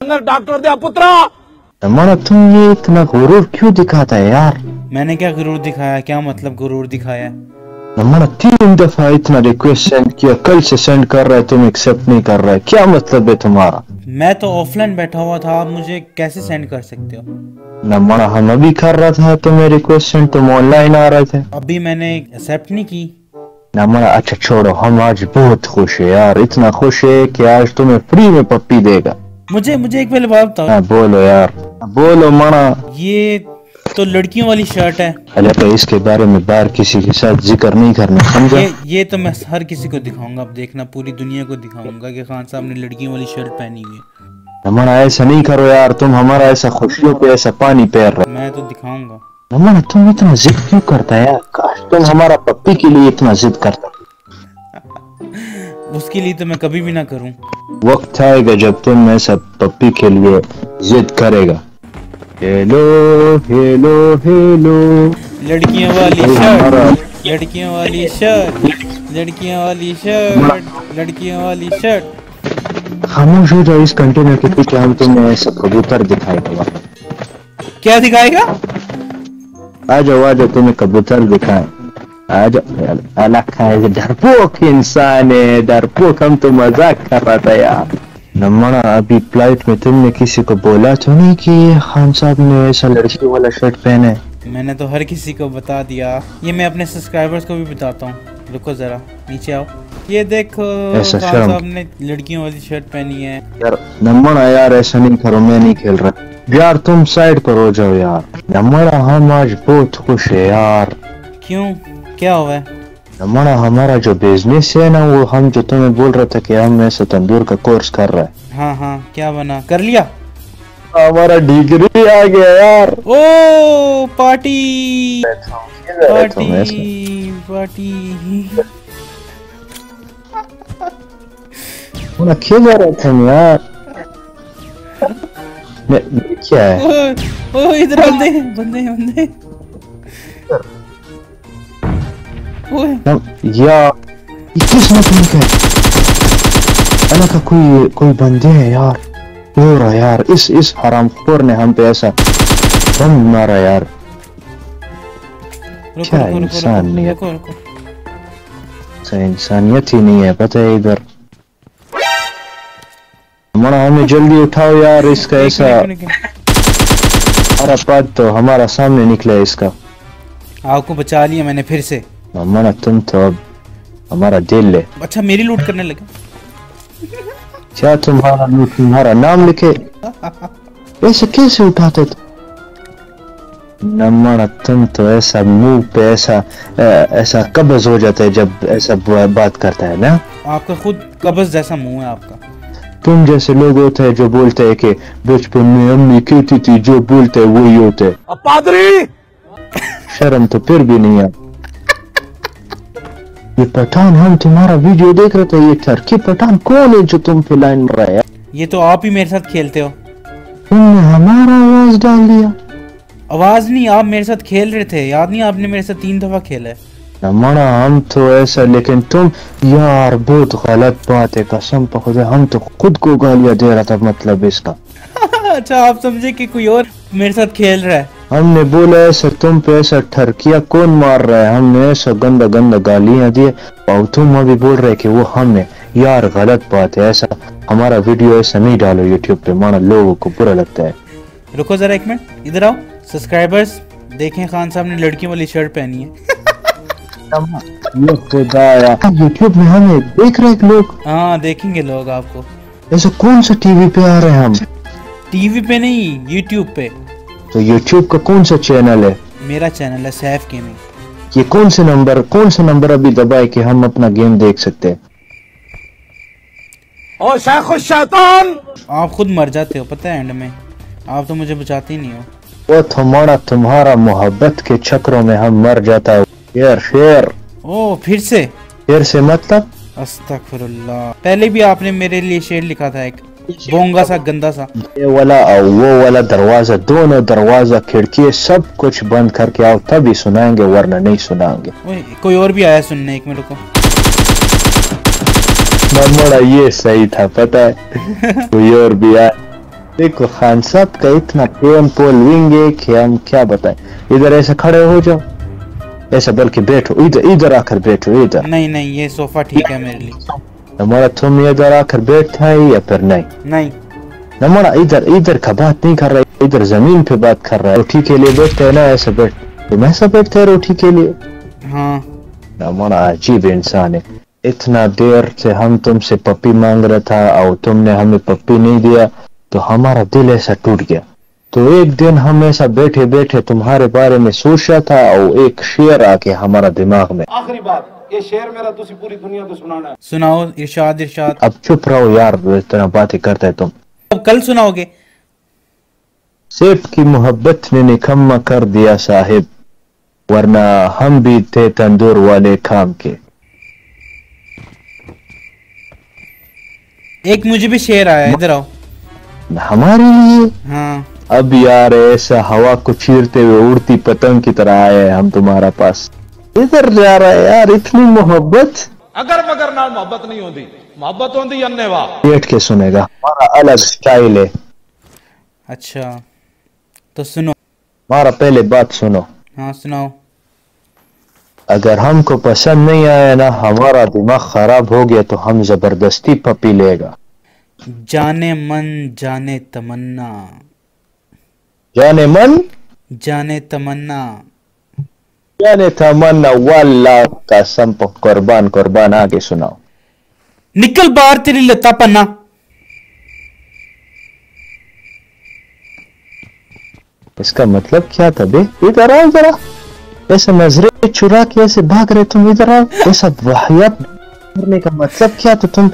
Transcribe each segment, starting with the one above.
Doctor دیا پترا تمہارا تم یہ اتنا غرور کیوں دکھاتا ہے یار میں نے کیا غرور دکھایا کیا مطلب غرور دکھایا ہمارا تین دفعہ اتنا ریکویسٹ سینڈ کیا کل سے سینڈ کر رہے تم ایکسیپٹ نہیں کر رہے کیا مطلب ہے تمہارا میں تو آف لائن بیٹھا ہوا تھا آپ مجھے کیسے سینڈ کر سکتے ہو نہ ہم ابھی کر رہا تھا تمہیں ریکویسٹ سینڈ تم آن لائن آ رہے تھے ابھی میں نے ایکسیپٹ نہیں کی نہ اچھا چھوڑو ہم آج بہت خوش ہے یار اتنا خوش ہے کہ آج تمہیں فری میں پپی دے گا مجھے مجھے ایک پہلے بات بتاؤ بولو یار بولو مانا یہ تو لڑکیوں والی شرٹ ہے۔ اللہ اس کے بارے میں بار کسی کے ساتھ ذکر نہیں کرنا سمجھا؟ یہ تو میں ہر کسی کو دکھاؤں گا اب دیکھنا پوری دنیا کو دکھاؤں گا کہ خان صاحب نے لڑکیوں والی شرٹ پہنی ہے۔ ہمارا ایسا نہیں کرو یار تم ہمارا ایسا خوشیوں پہ ایسا پانی پیر رہا میں تو دکھاؤں گا۔ ہمارا تم اتنا زد کیوں کرتا ہے کاش تم ہمارا پپی کے لیے اتنا زد کرتا۔ اس کے لیے تو میں کبھی بھی نہ کروں۔ وقت آئے گا جب تم ایسا پپی کے لیے ضد کرے گا۔ ہیلو ہیلو ہیلو لڑکیاں والی شرٹ لڑکیاں والی شرٹ لڑکیاں والی شرٹ لڑکیاں والی شرٹ خاموش ہو جاؤ اس کنٹینر کے پیچھے ہم تمہیں ایسا کبوتر دکھائے گا کیا دکھائے گا آ جاؤ آ جاؤ تمہیں کبوتر دکھائے آ جاؤ الگ کھائے ڈرپوک انسان ہے ڈرپوک ہم تو مذاق کر رہا تھا یار نمڑا ابھی فلائٹ میں تم نے کسی کو بولا تو نہیں کہ خان صاحب نے ایسا لڑکی والا شرٹ پہنے میں نے تو ہر کسی کو بتا دیا۔ یہ میں اپنے سبسکرائبرز کو بھی بتاتا ہوں۔ رکو ذرا نیچے آؤ۔ یہ دیکھو خان صاحب نے لڑکیوں والی شرٹ پہنی ہے۔ یار یار ایسا نہیں کرو میں نہیں کھیل رہا۔ یار تم سائیڈ پر ہو جاؤ یار۔ نمڑا ہم آج بہت خوش ہے یار۔ کیوں؟ کیا ہوا ہے؟ ہمارا ہمارا جو بزنس ہے نا وہ ہم جو تمہیں بول رہا تھا کہ ہم ایسا تندور کا کورس کر رہا ہے ہاں ہاں کیا بنا کر لیا ہمارا ڈگری آ گیا یار او پارٹی پارٹی پارٹی انہیں کھیل جا رہا تھا یار کیا ہے او ادھر بندے بندے بندے Ой. Там, я... یہ کس نسل کا ہے اللہ کا کوئی کوئی بندے ہے یار ہو رہا یار اس اس حرام خور نے ہم پہ ایسا بم مارا یار کیا انسانیت انسانیت ہی نہیں ہے پتہ ہے ادھر ہمارا ہمیں جلدی اٹھاؤ یار اس کا ایسا ہمارا پاد تو ہمارا سامنے نکلا ہے اس کا آپ کو بچا لیا میں نے پھر سے ہمارا تم تو اب ہمارا دل لے اچھا میری لوٹ کرنے لگے۔ کیا تمہارا لوٹ تمہارا نام لکھے؟ ایسے کیسے اٹھاتے تم؟ نمانا تم تو ایسا مو پہ ایسا ایسا قبض ہو جاتا ہے جب ایسا بات کرتا ہے نا؟ آپ کا خود قبض جیسا مو ہے آپ کا۔ تم جیسے لوگ ہوتے ہیں جو بولتے ہیں کہ بچپن میں امی کہتی تھی جو بولتے وہی ہوتے پادری! شرم تو پھر بھی نہیں آتی۔ یہ پٹھان ہم تمہارا ویڈیو دیکھ رہے تھے یہ ٹرکی پٹھان کون ہے جو تم پہ لائن مر رہا ہے؟ یہ تو آپ ہی میرے ساتھ کھیلتے ہو۔ تم نے ہمارا آواز ڈال دیا آواز نہیں آپ میرے ساتھ کھیل رہے تھے۔ یاد نہیں آپ نے میرے ساتھ تین دفعہ کھیلا ہے۔ ہمارا ہم تو ایسا لیکن تم یار بہت غلط بات ہے قسم پہ خدا ہم تو خود کو گالیاں دے رہا تھا مطلب اس کا۔ اچھا آپ سمجھے کہ کوئی اور میرے ساتھ کھیل رہا ہے۔ ہم نے بولا ایسا تم پہ ایسا ٹھرکیا کون مار رہا ہے؟ ہم نے ایسا گندا گندا گالیاں دیا اور تم ابھی بول رہے کہ وہ ہم نے یار غلط بات ہے۔ ایسا ہمارا ویڈیو ایسا نہیں ڈالو یوٹیوب پہ۔ مانا لوگوں کو برا لگتا ہے۔ رکو ذرا ایک منٹ۔ ادھر آؤ۔ سبسکرائبرز دیکھیں خان صاحب نے لڑکی والی شرٹ پہنی ہے۔ یوٹیوب میں ہمیں دیکھ رہے لوگ۔ ہاں دیکھیں گے لوگ آپ کو۔ ایسا کون سا ٹی وی پہ آ رہے ہیں ہم؟ ٹی وی پہ نہیں یوٹیوب پہ۔ تو یوٹیوب کا کون سا چینل ہے؟ میرا چینل ہے سیف گیمنگ۔ یہ کون سے نمبر کون سا نمبر ابھی دبائے کہ ہم اپنا گیم دیکھ سکتے او شیخ الشیطان آپ خود مر جاتے ہو پتہ ہے اینڈ میں۔ آپ تو مجھے بچاتے نہیں ہو۔ وہ تمہارا تمہارا محبت کے چکروں میں ہم مر جاتا ہے شیر شیر او پھر سے؟ پھر سے مطلب؟ استغفر اللہ۔ پہلے بھی آپ نے میرے لیے شیر لکھا تھا ایک۔ بونگا سا گندا سا۔ یہ والا وہ والا دروازہ دونوں دروازہ کھڑکی سب کچھ بند کر کے آؤ تب ہی سنائیں گے ورنہ نہیں سنائیں گے۔ کوئی اور بھی آیا سننے ایک منٹ کو مرمڑا یہ صحیح تھا پتا ہے؟ کوئی اور بھی آیا۔ دیکھو خان صاحب کا اتنا پیم پول ونگ ہے کہ ہم کیا بتائیں۔ ادھر ایسے کھڑے ہو جاؤ۔ ایسا بلکہ بیٹھو ادھر ادھر آ کر بیٹھو ادھر۔ نہیں نہیں یہ صوفہ ٹھیک ہے میرے لیے۔ نہ توم تم یہ ادھر آ کر بیٹھا ہے یا پھر نہیں؟ نہیں۔ نہ مڑا ادھر ادھر کا بات نہیں کر رہا ادھر زمین پہ بات کر رہا ہے۔ روٹی کے لیے بیٹھتا ہے نا ایسا بیٹھ تم ایسا روٹی کے لیے؟ ہاں۔ عجیب انسان ہے۔ اتنا دیر سے ہم تم سے پپی مانگ رہا تھا اور تم نے ہمیں پپی نہیں دیا تو ہمارا دل ایسا ٹوٹ گیا۔ تو ایک دن ہم ایسا بیٹھے بیٹھے تمہارے بارے میں سوچا تھا اور ایک شیر آ کے ہمارا دماغ میں۔ آخری بات۔ یہ میرا تسی پوری دنیا کو سنانا ہے۔ سناؤ ارشاد ارشاد۔ اب رہو یار اس طرح باتیں کرتا ہے تم۔ اب کل سناؤ گے۔ کی محبت نے نکمہ کر دیا صاحب ورنہ ہم بھی تھے تندور والے کام کے۔ ایک مجھے بھی شیر آیا ادھر آؤ۔ ہمارے لیے؟ ہاں۔ اب یار ایسا ہوا کو چھیرتے ہوئے اڑتی پتنگ کی طرح آئے ہم تمہارا پاس۔ ادھر جا رہا ہے یار اتنی محبت۔ اگر مگر نہ محبت نہیں ہوندی محبت ہوندی انے واہ۔ بیٹھ کے سنے گا۔ ہمارا الگ سٹائل ہے۔ اچھا تو سنو۔ ہمارا پہلے بات سنو۔ ہاں سناؤ۔ اگر ہم کو پسند نہیں آیا نا ہمارا دماغ خراب ہو گیا تو ہم زبردستی پپی لے گا۔ جانے من جانے تمنا۔ جانے من؟ جانے تمنا۔ یعنی تمنا واللہ قسم پہ قربان قربان آگے سناؤ نکل باہر تیری لتا پنا اس کا مطلب کیا تھا بے ادھر آؤ ذرا ایسے نظریں چرا کے ایسے بھاگ رہے تم ادھر آؤ ایسا واحیت کرنے کا مطلب کیا تو تم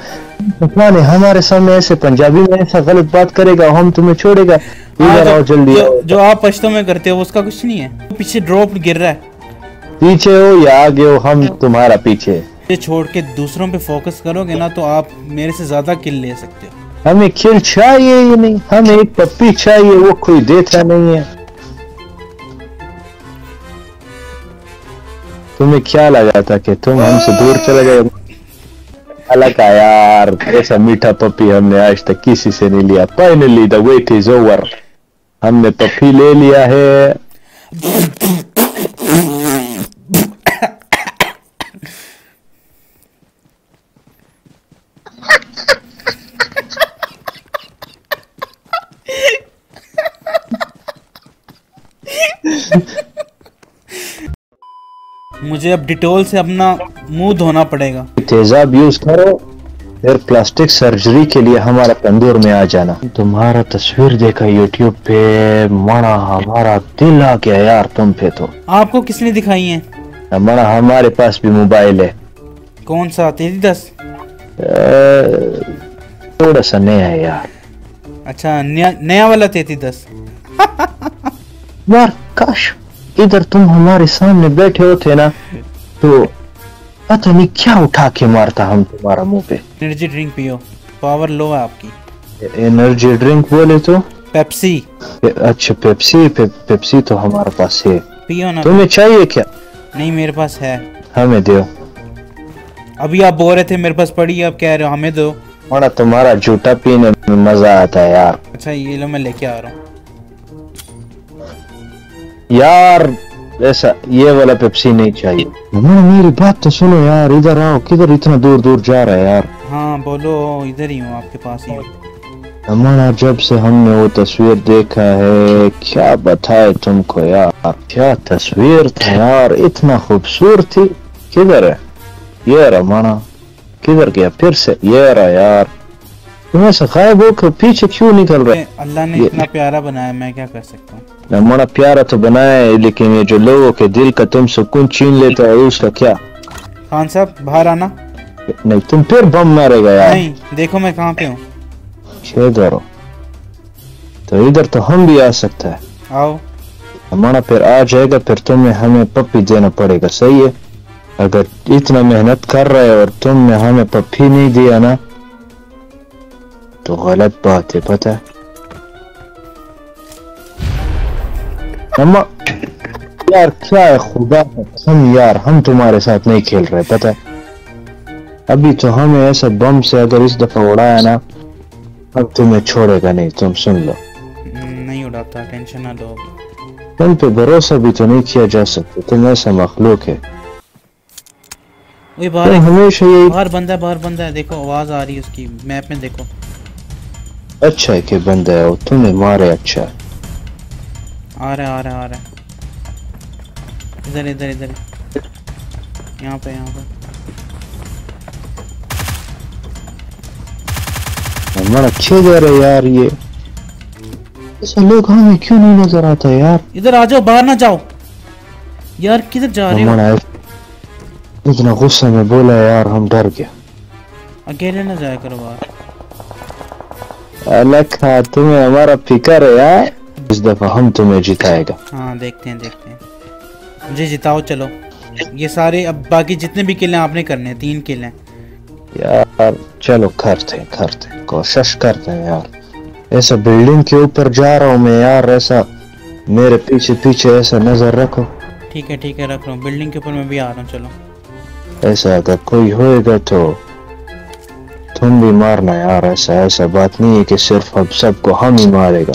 نے ہمارے سامنے ایسے پنجابی میں ایسا غلط بات کرے گا ہم تمہیں چھوڑے گا ادھر آؤ جلدی آؤ جو آپ پشتوں میں کرتے ہو اس کا کچھ نہیں ہے پیچھے ڈروپ گر رہا ہے پیچھے ہو یا آگے ہو ہم تمہارا پیچھے۔ یہ چھوڑ کے دوسروں پہ فوکس کرو گے نا تو آپ میرے سے زیادہ کل لے سکتے ہو۔ ہمیں کل چاہیے یا نہیں ہمیں ایک پپی چاہیے وہ کوئی دیتا نہیں ہے۔ تمہیں کیا لگا تھا کہ تم ہم سے دور چلے گئے؟ الگ یار ایسا میٹھا پپی ہم نے آج تک کسی سے نہیں لیا۔ Finally the wait is over ہم نے پپی لے لیا ہے۔ مجھے اب ڈیٹول سے اپنا منہ دھونا پڑے گا۔ تیزاب یوز کرو پھر پلاسٹک سرجری کے لیے ہمارا تندور میں آ جانا۔ تمہارا تصویر دیکھا یوٹیوب پہ مڑا ہمارا دل آ گیا یار تم پہ تو۔ آپ کو کس نے دکھائی ہیں؟ ہمارا ہمارے پاس بھی موبائل ہے۔ کون سا؟ تیزی دس۔ تھوڑا سا نیا ہے یار۔ اچھا نیا والا تیتی دس۔ یار کاش۔ ادھر تم ہمارے سامنے بیٹھے ہوتے نا تو پتہ نہیں کیا اٹھا کے مارتا ہم تمہارا منہ پہ۔ انرجی ڈرنک پیو۔ پاور لو ہے آپ کی۔ انرجی ڈرنک بولے تو؟ پیپسی اچھا پیپسی پیپسی تو ہمارے پاس ہے۔ پیو نا۔ تمہیں چاہیے کیا؟ نہیں میرے پاس ہے۔ ہمیں دیو ابھی آپ بول رہے تھے میرے پاس پڑی آپ کہہ رہے ہو ہمیں دو۔ تمہارا جھوٹا پینے میں مزہ آتا ہے یار۔ اچھا یہ لو میں لے کے آ رہا ہوں۔ یار ایسا یہ والا پیپسی نہیں چاہیے میری بات تو سنو یار ادھر آؤ کدھر اتنا دور دور جا رہا ہے یار ہاں بولو ادھر ہی ہوں آپ کے پاس ہی ہمارا جب سے ہم نے وہ تصویر دیکھا ہے کیا بتائے تم کو یار کیا تصویر تھا یار اتنا خوبصورت تھی کدھر ہے یہ رہا مانا کدھر گیا پھر سے یہ رہا یار تمہیں سخائے وہ پیچھے کیوں نہیں کر رہا اللہ نے اتنا پیارا بنایا میں کیا کر سکتا ہوں؟ ہمارا پیارا تو بنایا ہے لیکن یہ جو لوگوں کے دل کا تم سکون چین لیتا ہے اس کا کیا؟ خان صاحب باہر آنا۔ نہیں تم پھر بم مارے گا یار۔ نہیں دیکھو میں کہاں پہ ہوں۔ اچھا، چھ دورو تو ادھر تو ہم بھی آ سکتا ہے آؤ۔ ہمارا پھر آ جائے گا پھر تمہیں ہمیں پپی دینا پڑے گا صحیح ہے؟ اگر اتنا محنت کر رہے اور تم نے ہمیں پپی نہیں دیا نا تو غلط بات ہے پتہ؟ اما یار کیا ہے؟ خدا ہم یار ہم تمہارے ساتھ نہیں کھیل رہے پتہ؟ ابھی تو ہمیں ایسا بم سے اگر اس دفعہ اڑایا نا اب تمہیں چھوڑے گا نہیں تم سن لو۔ نہیں اڑاتا ٹینشن نہ لو۔ تم پہ بھروسہ بھی تو نہیں کیا جا سکتا تم ایسا مخلوق ہے۔ اوئے باہر ہمیشہ یہ باہر بندہ باہر بندہ ہے دیکھو آواز آ رہی ہے اس کی میپ میں دیکھو۔ اچھا ہے کہ بند ہے اور تمہیں مارے اچھا ہے۔ آرہے آرہے آرہے ادھر ادھر ادھر۔ یہاں پہ یہاں پہ۔ ہمارا اچھے جا رہے یار یہ۔ ایسا لوگ ہمیں کیوں نہیں نظر آتا یار؟ ادھر آ باہر نہ جاؤ۔ یار کدھر جا رہے ہیں اتنا غصہ میں بولا یار ہم ڈر گیا اکیلے نہ جائے کرو باہر۔ الکھا تمہیں ہمارا فکر ہے یار اس دفعہ ہم تمہیں جتائے گا۔ ہاں دیکھتے ہیں دیکھتے ہیں۔ مجھے جتاؤ چلو۔ یہ سارے اب باقی جتنے بھی قلعے آپ نے کرنے ہیں تین قلعے یار چلو کرتے ہیں کرتے ہیں۔ کوشش کرتے ہیں یار۔ ایسا بلڈنگ کے اوپر جا رہا ہوں میں یار ایسا میرے پیچھے پیچھے ایسا نظر رکھو۔ ٹھیک ہے ٹھیک ہے رکھ رہا ہوں۔ بلڈنگ کے اوپر میں بھی آ رہا ہوں چلو۔ ایسا اگر کوئی ہوئے گا تو تم بھی مارنا یار ایسا ایسا بات نہیں ہے کہ صرف اب سب کو ہم ہی مارے گا۔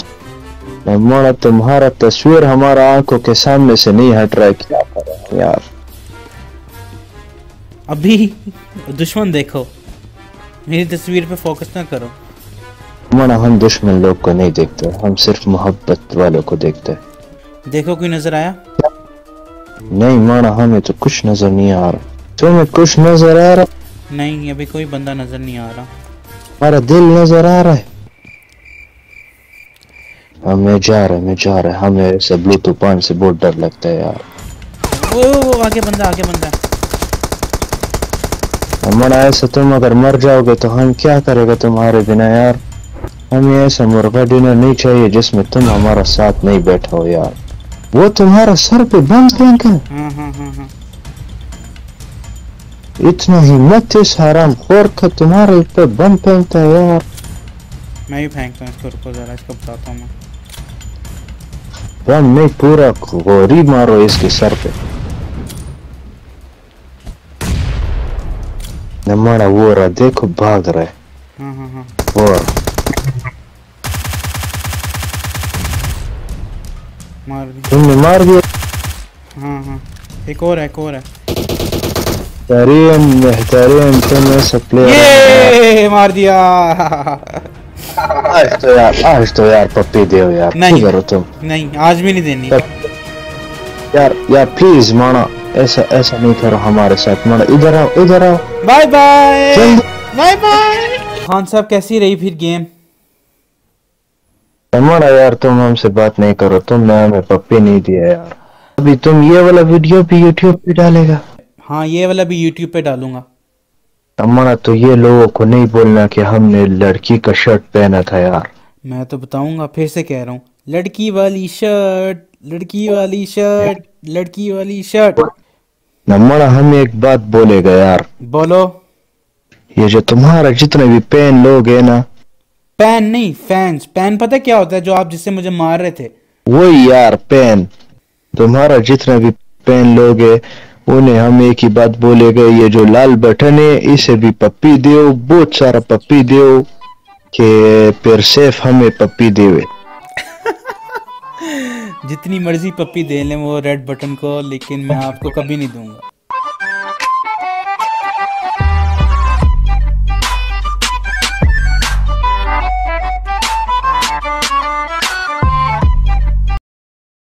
مولا تمہارا تصویر ہمارا آنکھوں کے سامنے سے نہیں ہٹ رہا ہے۔ کیا کر یار؟ ابھی دشمن دیکھو۔ میری تصویر پہ فوکس نہ کرو۔ مولا ہم دشمن لوگ کو نہیں دیکھتے ہم صرف محبت والوں کو دیکھتے۔ دیکھو کوئی نظر آیا؟ نہیں مولا ہمیں تو کچھ نظر نہیں آ رہا۔ تمہیں کچھ نظر آ رہا؟ نہیں ابھی کوئی بندہ نظر نہیں آ رہا۔ ہمارا دل نظر آ رہا ہے۔ ہمیں جا رہے ہمیں جا رہے ہمیں سے بلو طوفان سے بہت ڈر لگتا ہے یار۔ وہ آگے بندہ آگے بندہ۔ ہمارا ایسا تم اگر مر جاؤ گے تو ہم کیا کرے گا تمہارے بینہ یار؟ ہمیں ایسا مرغا ڈینر نہیں چاہیے جس میں تم ہمارا ساتھ نہیں بیٹھا ہو یار۔ وہ تمہارا سر پہ بند کر؟ ہاں۔ اتنا ہمت اس حرام خور کا تمہارے اوپر بم پھینکتا ہے یار میں ہی پھینکتا ہوں اس کو رکو ذرا اس کو بتاتا ہوں میں بم میں پورا غوری مارو اس کے سر پہ نمارا وہ رہا دیکھو بھاگ رہا ہے ہاں ہاں ہاں مار دی تم نے مار دی ہاں ہاں ایک اور ہے ایک اور ہے بہترین بہترین تم میں سب یہ مار دیا۔ آج تو یار آج تو یار پپی دیو یار نہیں۔ کرو تم؟ نہیں آج بھی نہیں دینی۔ یار یار پلیز مانا ایسا ایسا نہیں کرو ہمارے ساتھ۔ مانا ادھر آؤ ادھر آؤ۔ Bye bye bye bye Khan صاحب کیسی رہی پھر گیم؟ مانا یار تم ہم سے بات نہیں کرو تم نے ہمیں پپی نہیں دیا یار۔ ابھی تم یہ والا ویڈیو بھی یوٹیوب پہ ڈالے گا۔ ہاں یہ والا بھی یوٹیوب پہ ڈالوں گا۔ تمنا تو یہ لوگوں کو نہیں بولنا کہ ہم نے لڑکی کا شرٹ پہنا تھا یار۔ میں تو بتاؤں گا پھر سے کہہ رہا ہوں۔ لڑکی والی شرٹ لڑکی والی شرٹ لڑکی والی شرٹ۔ نمڑا ہم ایک بات بولے گا یار۔ بولو۔ یہ جو تمہارا جتنے بھی پین لوگ ہیں نا۔ پین نہیں فینس۔ پین پتہ کیا ہوتا ہے جو آپ جس سے مجھے مار رہے تھے؟ وہی یار پین۔ تمہارا جتنے بھی پین لوگ ہے انہیں ہم ایک ہی بات بولے گئے، یہ جو لال بٹن ہے، اسے بھی پپی دیو، بہت سارا پپی دیو، کہ پھر سیف ہمیں پپی دیوے۔ جتنی مرضی پپی دے لیں وہ ریڈ بٹن کو، لیکن میں آپ کو کبھی نہیں دوں گا۔